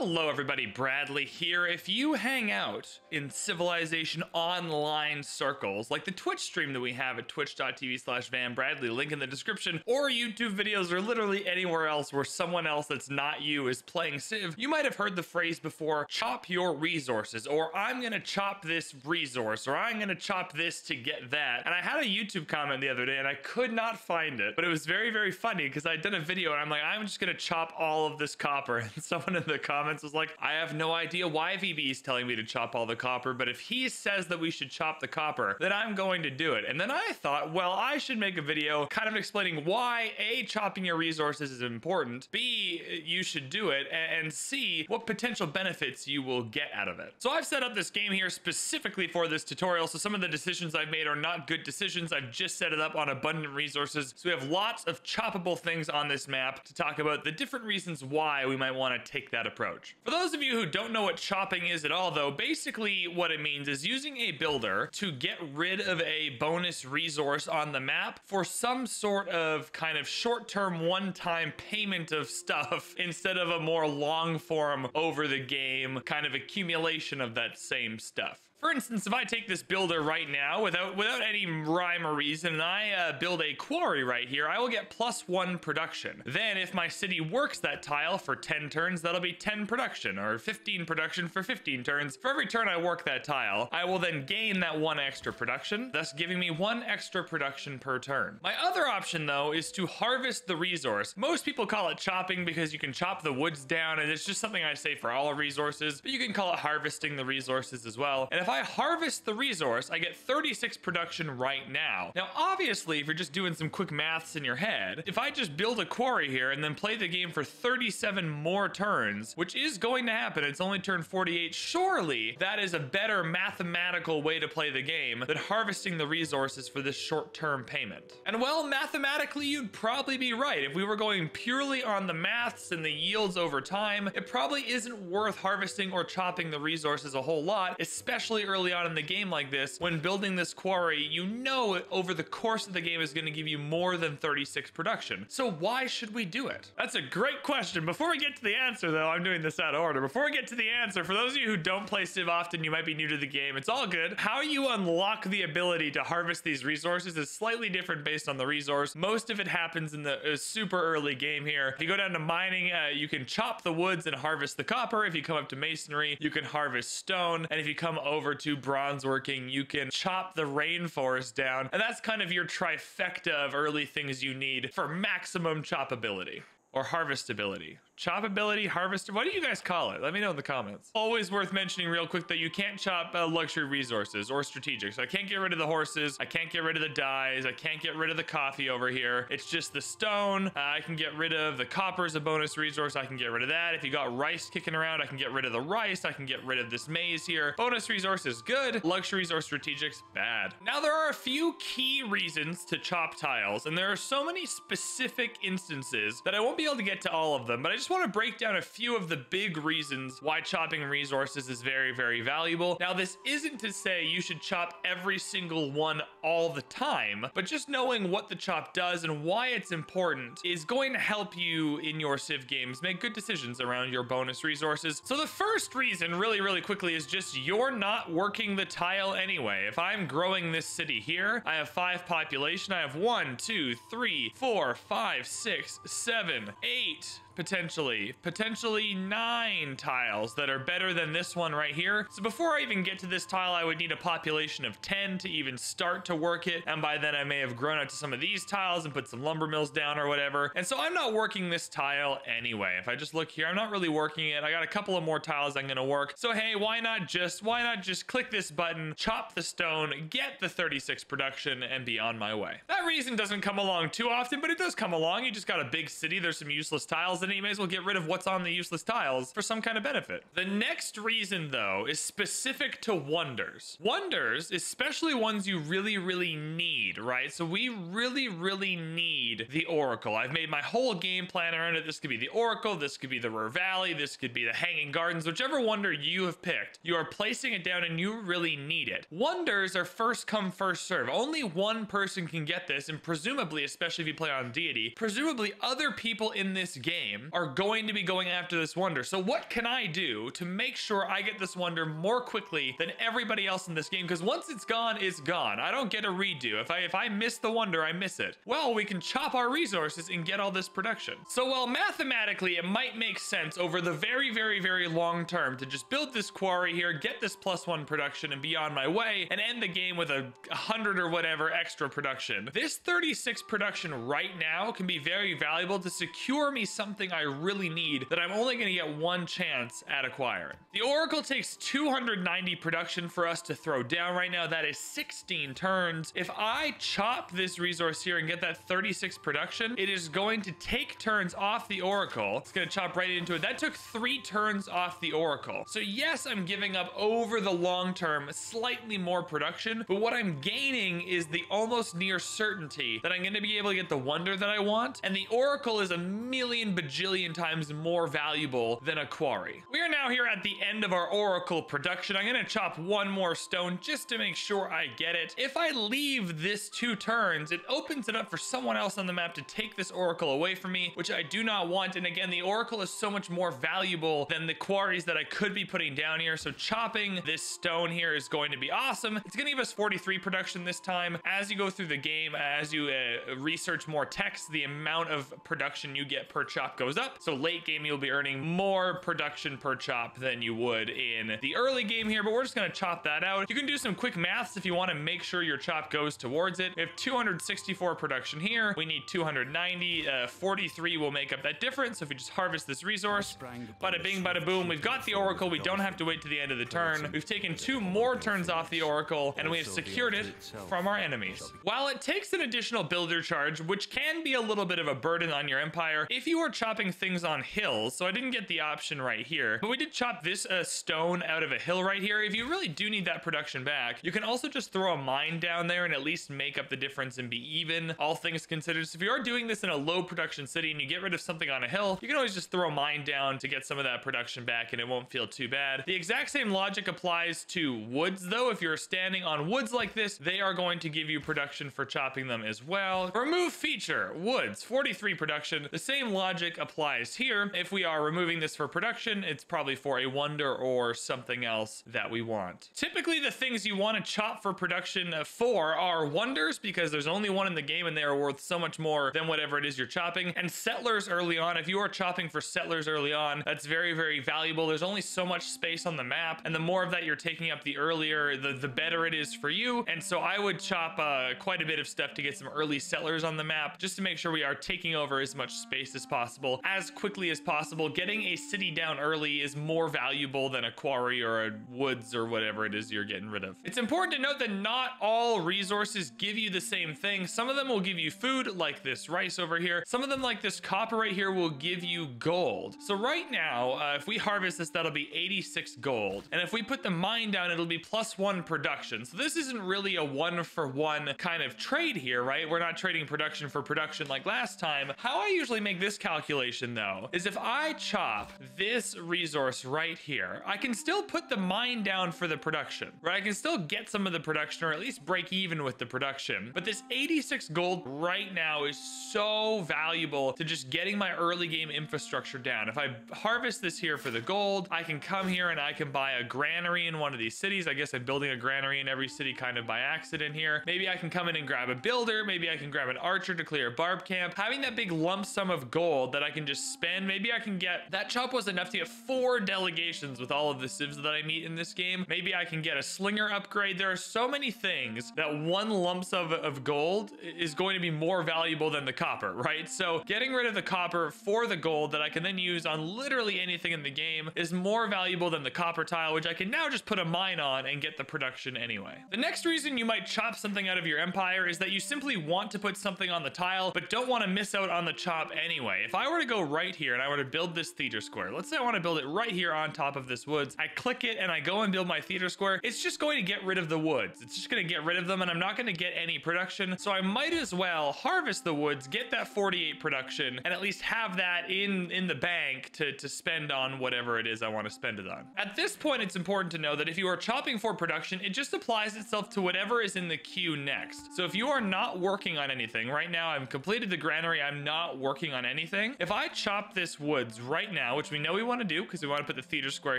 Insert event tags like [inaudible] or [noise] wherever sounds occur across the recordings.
Hello, everybody. Bradley here. If you hang out in Civilization Online circles, like the Twitch stream that we have at twitch.tv slash Van Bradley, link in the description, or YouTube videos, or literally anywhere else where someone else that's not you is playing Civ, you might have heard the phrase before chop your resources, or I'm going to chop this resource, or I'm going to chop this to get that. And I had a YouTube comment the other day and I could not find it, but it was very, very funny because I'd done a video and I'm like, I'm just going to chop all of this copper. [laughs] And someone in the comments was like, I have no idea why VB is telling me to chop all the copper, but if he says that we should chop the copper, then I'm going to do it. And then I thought, well, I should make a video kind of explaining why A, chopping your resources is important, B, you should do it, and C, what potential benefits you will get out of it. So I've set up this game here specifically for this tutorial, so some of the decisions I've made are not good decisions. I've just set it up on abundant resources. So we have lots of choppable things on this map to talk about the different reasons why we might want to take that approach. For those of you who don't know what chopping is at all, though, basically what it means is using a builder to get rid of a bonus resource on the map for some sort of kind of short-term one-time payment of stuff [laughs] instead of a more long-form over the game kind of accumulation of that same stuff. For instance, if I take this builder right now without without any rhyme or reason and I uh, build a quarry right here, I will get plus one production. Then if my city works that tile for 10 turns, that'll be 10 production or 15 production for 15 turns. For every turn I work that tile, I will then gain that one extra production, thus giving me one extra production per turn. My other option though is to harvest the resource. Most people call it chopping because you can chop the woods down and it's just something I say for all resources, but you can call it harvesting the resources as well. And if if I harvest the resource, I get 36 production right now. Now, obviously, if you're just doing some quick maths in your head, if I just build a quarry here and then play the game for 37 more turns, which is going to happen, it's only turn 48, surely that is a better mathematical way to play the game than harvesting the resources for this short-term payment. And well, mathematically, you'd probably be right. If we were going purely on the maths and the yields over time, it probably isn't worth harvesting or chopping the resources a whole lot, especially especially early on in the game like this, when building this quarry, you know over the course of the game is going to give you more than 36 production. So why should we do it? That's a great question. Before we get to the answer, though, I'm doing this out of order. Before we get to the answer, for those of you who don't play Civ often, you might be new to the game. It's all good. How you unlock the ability to harvest these resources is slightly different based on the resource. Most of it happens in the uh, super early game here. If you go down to mining, uh, you can chop the woods and harvest the copper. If you come up to masonry, you can harvest stone. And if you come over over to bronze working, you can chop the rainforest down. And that's kind of your trifecta of early things you need for maximum choppability or harvestability. Chopability, harvester, what do you guys call it? Let me know in the comments. Always worth mentioning real quick that you can't chop uh, luxury resources or strategic. So I can't get rid of the horses. I can't get rid of the dyes. I can't get rid of the coffee over here. It's just the stone. Uh, I can get rid of the copper as a bonus resource. I can get rid of that. If you got rice kicking around, I can get rid of the rice. I can get rid of this maize here. Bonus resources, good. Luxuries or strategics, bad. Now there are a few key reasons to chop tiles, and there are so many specific instances that I won't be able to get to all of them, but I just want to break down a few of the big reasons why chopping resources is very, very valuable. Now, this isn't to say you should chop every single one all the time, but just knowing what the chop does and why it's important is going to help you in your Civ games make good decisions around your bonus resources. So the first reason, really, really quickly, is just you're not working the tile anyway. If I'm growing this city here, I have five population. I have one, two, three, four, five, six, seven, eight, potentially. Potentially nine tiles that are better than this one right here. So before I even get to this tile, I would need a population of 10 to even start to work it. And by then I may have grown out to some of these tiles and put some lumber mills down or whatever. And so I'm not working this tile anyway. If I just look here, I'm not really working it. I got a couple of more tiles I'm gonna work. So hey, why not just, why not just click this button, chop the stone, get the 36 production and be on my way. That reason doesn't come along too often, but it does come along. You just got a big city. There's some useless tiles then you may as well get rid of what's on the useless tiles for some kind of benefit. The next reason, though, is specific to wonders. Wonders, especially ones you really, really need, right? So we really, really need the Oracle. I've made my whole game plan around it. This could be the Oracle, this could be the Ruhr Valley, this could be the Hanging Gardens, whichever wonder you have picked. You are placing it down and you really need it. Wonders are first come, first serve. Only one person can get this, and presumably, especially if you play on Deity, presumably other people in this game game are going to be going after this wonder. So what can I do to make sure I get this wonder more quickly than everybody else in this game? Because once it's gone, it's gone. I don't get a redo. If I if I miss the wonder, I miss it. Well, we can chop our resources and get all this production. So while mathematically it might make sense over the very, very, very long term to just build this quarry here, get this plus one production and be on my way and end the game with a hundred or whatever extra production. This 36 production right now can be very valuable to secure me something I really need that I'm only going to get one chance at acquiring. The Oracle takes 290 production for us to throw down right now. That is 16 turns. If I chop this resource here and get that 36 production, it is going to take turns off the Oracle. It's going to chop right into it. That took three turns off the Oracle. So yes, I'm giving up over the long term slightly more production, but what I'm gaining is the almost near certainty that I'm going to be able to get the wonder that I want. And the Oracle is a million bajillion times more valuable than a quarry. We are now here at the end of our Oracle production. I'm going to chop one more stone just to make sure I get it. If I leave this two turns, it opens it up for someone else on the map to take this Oracle away from me, which I do not want. And again, the Oracle is so much more valuable than the quarries that I could be putting down here. So chopping this stone here is going to be awesome. It's going to give us 43 production this time. As you go through the game, as you uh, research more techs, the amount of production you get per chop goes up. So late game, you'll be earning more production per chop than you would in the early game here, but we're just going to chop that out. You can do some quick maths if you want to make sure your chop goes towards it. We have 264 production here. We need 290. Uh, 43 will make up that difference. So if we just harvest this resource, bada bing, bada boom, we've got the Oracle. We don't have to wait to the end of the turn. We've taken two more turns off the Oracle, and we have secured it from our enemies. While it takes an additional builder charge, which can be a little bit of a burden on your empire, if you are chopping things on hills, so I didn't get the option right here, but we did chop this uh, stone out of a hill right here. If you really do need that production back, you can also just throw a mine down there and at least make up the difference and be even, all things considered. So if you are doing this in a low production city and you get rid of something on a hill, you can always just throw a mine down to get some of that production back and it won't feel too bad. The exact same logic applies to woods though. If you're standing on woods like this, they are going to give you production for chopping them as well. Remove feature, woods, 43 production. The same applies here. If we are removing this for production, it's probably for a wonder or something else that we want. Typically the things you want to chop for production for are wonders because there's only one in the game and they are worth so much more than whatever it is you're chopping. And settlers early on, if you are chopping for settlers early on, that's very, very valuable. There's only so much space on the map and the more of that you're taking up the earlier, the, the better it is for you. And so I would chop uh, quite a bit of stuff to get some early settlers on the map just to make sure we are taking over as much space as possible as quickly as possible. Getting a city down early is more valuable than a quarry or a woods or whatever it is you're getting rid of. It's important to note that not all resources give you the same thing. Some of them will give you food like this rice over here. Some of them like this copper right here will give you gold. So right now, uh, if we harvest this, that'll be 86 gold. And if we put the mine down, it'll be plus one production. So this isn't really a one for one kind of trade here, right? We're not trading production for production like last time. How I usually make this calculation though, is if I chop this resource right here, I can still put the mine down for the production, right? I can still get some of the production or at least break even with the production. But this 86 gold right now is so valuable to just getting my early game infrastructure down. If I harvest this here for the gold, I can come here and I can buy a granary in one of these cities. I guess I'm building a granary in every city kind of by accident here. Maybe I can come in and grab a builder. Maybe I can grab an archer to clear a barb camp. Having that big lump sum of gold that I can just spend, maybe I can get, that chop was enough to get four delegations with all of the civs that I meet in this game. Maybe I can get a slinger upgrade. There are so many things that one lump sum of gold is going to be more valuable than the copper, right? So getting rid of the copper for the gold that I can then use on literally anything in the game is more valuable than the copper tile, which I can now just put a mine on and get the production anyway. The next reason you might chop something out of your empire is that you simply want to put something on the tile, but don't want to miss out on the chop anyway. If I were to go right here and I were to build this theater square, let's say I want to build it right here on top of this woods. I click it and I go and build my theater square. It's just going to get rid of the woods. It's just going to get rid of them and I'm not going to get any production. So I might as well harvest the woods, get that 48 production, and at least have that in, in the bank to, to spend on whatever it is I want to spend it on. At this point, it's important to know that if you are chopping for production, it just applies itself to whatever is in the queue next. So if you are not working on anything, right now I've completed the granary, I'm not working on anything, If I chop this woods right now, which we know we want to do because we want to put the theater square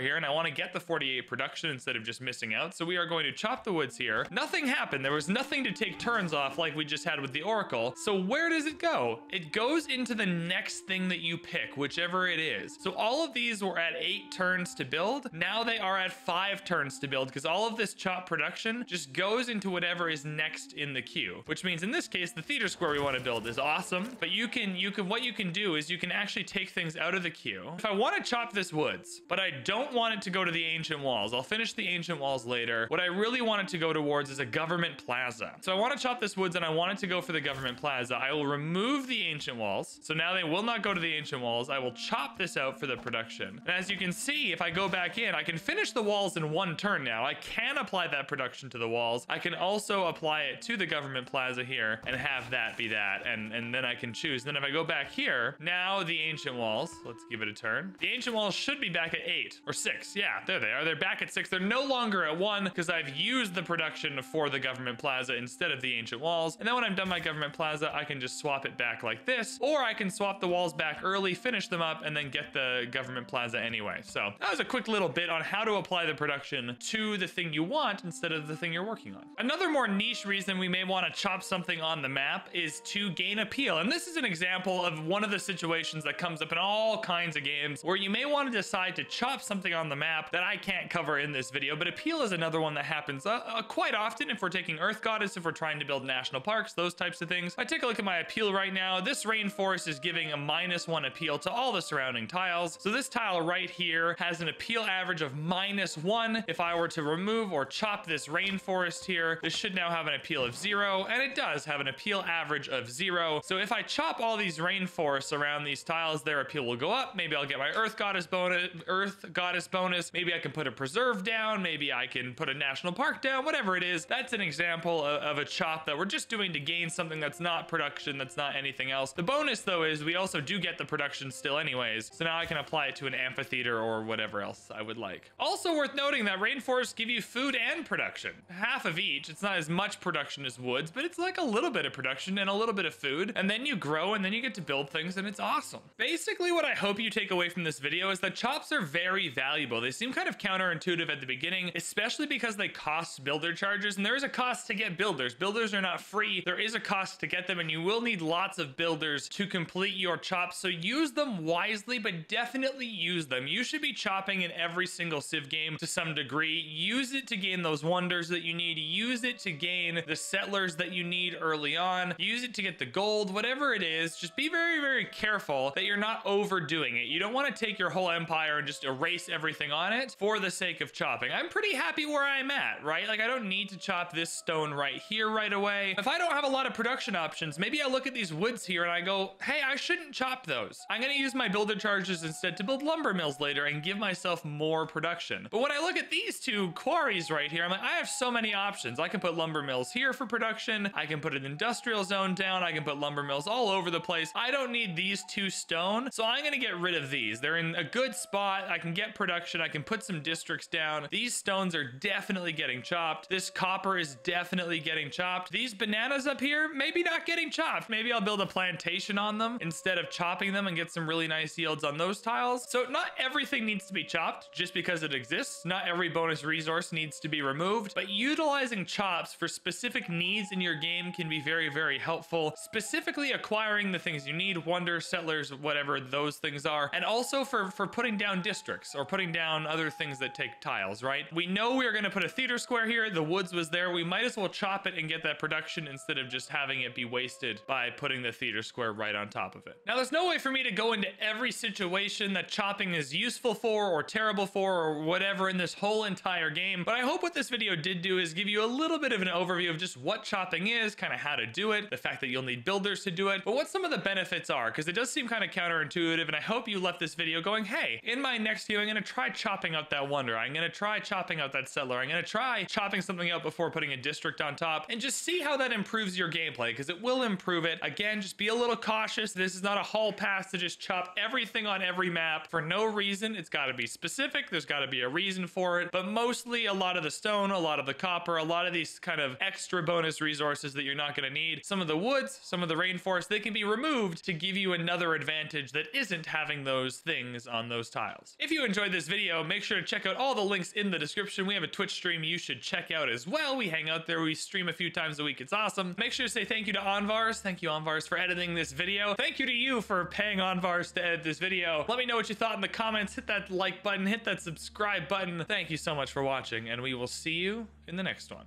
here and I want to get the 48 production instead of just missing out. So we are going to chop the woods here. Nothing happened. There was nothing to take turns off like we just had with the Oracle. So where does it go? It goes into the next thing that you pick, whichever it is. So all of these were at eight turns to build. Now they are at five turns to build because all of this chop production just goes into whatever is next in the queue, which means in this case, the theater square we want to build is awesome, but you can, you can, what you can do is you can actually take things out of the queue. If I want to chop this woods, but I don't want it to go to the ancient walls, I'll finish the ancient walls later. What I really want it to go towards is a government plaza. So I want to chop this woods and I want it to go for the government plaza. I will remove the ancient walls. So now they will not go to the ancient walls. I will chop this out for the production. And as you can see, if I go back in, I can finish the walls in one turn now. I can apply that production to the walls. I can also apply it to the government plaza here and have that be that. And, and then I can choose. Then if I go back here, now the ancient walls, let's give it a turn. The ancient walls should be back at eight or six. Yeah, there they are. They're back at six. They're no longer at one because I've used the production for the government plaza instead of the ancient walls. And then when I'm done my government plaza, I can just swap it back like this, or I can swap the walls back early, finish them up, and then get the government plaza anyway. So that was a quick little bit on how to apply the production to the thing you want instead of the thing you're working on. Another more niche reason we may want to chop something on the map is to gain appeal. And this is an example of one of the situations that comes up in all kinds of games where you may want to decide to chop something on the map that I can't cover in this video, but appeal is another one that happens uh, uh, quite often if we're taking Earth Goddess, if we're trying to build national parks, those types of things. I take a look at my appeal right now. This rainforest is giving a minus one appeal to all the surrounding tiles. So this tile right here has an appeal average of minus one. If I were to remove or chop this rainforest here, this should now have an appeal of zero, and it does have an appeal average of zero. So if I chop all these rainforests around these tiles, their appeal will go up. Maybe I'll get my Earth Goddess bonus, Earth Goddess bonus. Maybe I can put a preserve down. Maybe I can put a national park down, whatever it is. That's an example of, of a chop that we're just doing to gain something that's not production, that's not anything else. The bonus though is we also do get the production still anyways. So now I can apply it to an amphitheater or whatever else I would like. Also worth noting that rainforests give you food and production. Half of each. It's not as much production as woods, but it's like a little bit of production and a little bit of food. And then you grow and then you get to build things and it's awesome. Basically what I hope you take away from this video is that chops are very valuable. They seem kind of counterintuitive at the beginning, especially because they cost builder charges and there is a cost to get builders. Builders are not free. There is a cost to get them and you will need lots of builders to complete your chops. So use them wisely, but definitely use them. You should be chopping in every single Civ game to some degree. Use it to gain those wonders that you need. Use it to gain the settlers that you need early on. Use it to get the gold, whatever it is. Just be very, very careful that you're not overdoing it. You don't want to take your whole empire and just erase everything on it for the sake of chopping. I'm pretty happy where I'm at, right? Like I don't need to chop this stone right here right away. If I don't have a lot of production options, maybe I look at these woods here and I go, hey, I shouldn't chop those. I'm going to use my builder charges instead to build lumber mills later and give myself more production. But when I look at these two quarries right here, I'm like, I have so many options. I can put lumber mills here for production. I can put an industrial zone down. I can put lumber mills all over the place. I don't need these two stone. So I'm going to get rid of these. They're in a good spot. I can get production. I can put some districts down. These stones are definitely getting chopped. This copper is definitely getting chopped. These bananas up here, maybe not getting chopped. Maybe I'll build a plantation on them instead of chopping them and get some really nice yields on those tiles. So not everything needs to be chopped just because it exists. Not every bonus resource needs to be removed, but utilizing chops for specific needs in your game can be very, very helpful. Specifically acquiring the things you need, wonder, settlers, whatever those things are, and also for, for putting down districts or putting down other things that take tiles, right? We know we're going to put a theater square here. The woods was there. We might as well chop it and get that production instead of just having it be wasted by putting the theater square right on top of it. Now, there's no way for me to go into every situation that chopping is useful for or terrible for or whatever in this whole entire game, but I hope what this video did do is give you a little bit of an overview of just what chopping is, kind of how to do it, the fact that you'll need builders to do it, but what some of the benefits are, because it does seem kind of counterintuitive, and I hope you left this video going, hey, in my next view, I'm going to try chopping out that wonder. I'm going to try chopping out that settler. I'm going to try chopping something out before putting a district on top and just see how that improves your gameplay because it will improve it. Again, just be a little cautious. This is not a hall pass to just chop everything on every map for no reason. It's got to be specific. There's got to be a reason for it, but mostly a lot of the stone, a lot of the copper, a lot of these kind of extra bonus resources that you're not going to need. Some of the woods, some of the rainforest, they can be removed to give you enough another advantage that isn't having those things on those tiles. If you enjoyed this video, make sure to check out all the links in the description. We have a Twitch stream you should check out as well. We hang out there, we stream a few times a week. It's awesome. Make sure to say thank you to Onvars. Thank you, Onvars, for editing this video. Thank you to you for paying Onvars to edit this video. Let me know what you thought in the comments. Hit that like button, hit that subscribe button. Thank you so much for watching, and we will see you in the next one.